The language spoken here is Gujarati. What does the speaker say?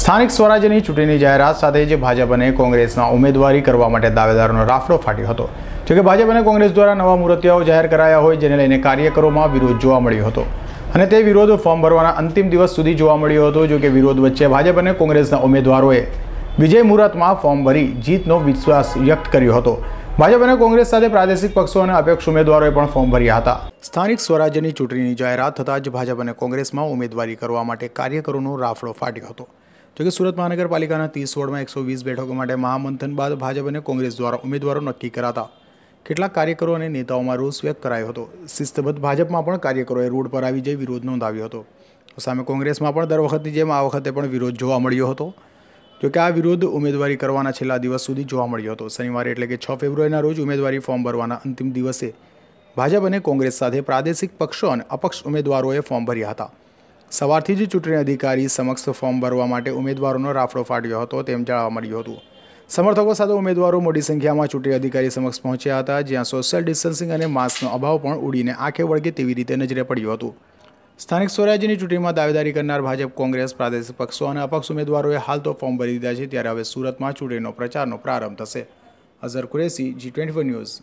સ્થાનિક સ્વરાજ્યની ચૂંટણીની જાહેરાત સાથે જ ભાજપ અને કોંગ્રેસના ઉમેદવારી કરવા માટે દાવેદારોનો રાફડો ફાટ્યો હતો. જોકે ભાજપ અને કોંગ્રેસ દ્વારા નવા મૂર્તિઓ જાહેર કરાયા હોય જેને લઈને કાર્યકરોમાં વિરોધ જોવા મળ્યો હતો. અને તે વિરોધ ફોર્મ ભરવાના અંતિમ દિવસ સુધી જોવા મળ્યો હતો જોકે વિરોધ વચ્ચે ભાજપ અને કોંગ્રેસના ઉમેદવારોએ વિજય મુહૂર્તમાં ફોર્મ ભરી જીતનો વિશ્વાસ વ્યક્ત કર્યો હતો. ભાજપ અને કોંગ્રેસ સાથે પ્રાદેશિક પક્ષો અને અપેક્ષ ઉમેદવારોએ પણ ફોર્મ ભર્યા હતા. સ્થાનિક સ્વરાજ્યની ચૂંટણીની જાહેરાત થતાં જ ભાજપ અને કોંગ્રેસમાં ઉમેદવારી કરવા માટે કાર્યકરોનો રાફડો ફાટ્યો હતો. જોકે સુરત મહાનગરપાલિકાના ત્રીસ વોર્ડમાં એકસો વીસ બેઠકો માટે મહામંથન બાદ ભાજપ અને કોંગ્રેસ દ્વારા ઉમેદવારો નક્કી કરાતા. કેટલાક કાર્યકરો અને નેતાઓમાં રોષ વ્યક્ત કરાયો હતો. શિસ્તબદ્ધ ભાજપમાં પણ કાર્યકરોએ રોડ પર આવી જઈ વિરોધ નોંધાવ્યો હતો. સામે કોંગ્રેસમાં પણ દર વખતની જેમ આ વખતે પણ વિરોધ જોવા મળ્યો હતો. જોકે આ વિરોધ ઉમેદવારી કરવાના છેલ્લા દિવસ સુધી જોવા મળ્યો હતો. શનિવારે એટલે કે છ ફેબ્રુઆરીના રોજ ઉમેદવારી ફોર્મ ભરવાના અંતિમ દિવસે ભાજપ અને કોંગ્રેસ સાથે પ્રાદેશિક પક્ષો અને અપક્ષ ઉમેદવારોએ ફોર્મ ભર્યા હતા. સવારથી જ ચૂંટણી અધિકારી સમક્ષ ફોર્મ ભરવા માટે ઉમેદવારોનો રાફડો ફાટ્યો હતો તેમ જાણવા મળ્યું હતું. સમર્થકો સાથે ઉમેદવારો મોટી સંખ્યામાં ચૂંટણી અધિકારી સમક્ષ પહોંચ્યા હતા, જ્યાં સોશિયલ ડિસ્ટન્સિંગ અને માસ્કનો અભાવ પણ ઉડીને આંખે વળગે તેવી રીતે નજરે પડ્યું હતું. સ્થાનિક સ્વરાજ્યની ચૂંટણીમાં દાવેદારી કરનાર ભાજપ, કોંગ્રેસ, પ્રાદેશિક પક્ષો અને અપક્ષ ઉમેદવારોએ હાલ તો ફોર્મ ભરી દીધા છે, ત્યારે હવે સુરતમાં ચૂંટણીનો પ્રચારનો પ્રારંભ થશે. Azhar Qureshi G twenty news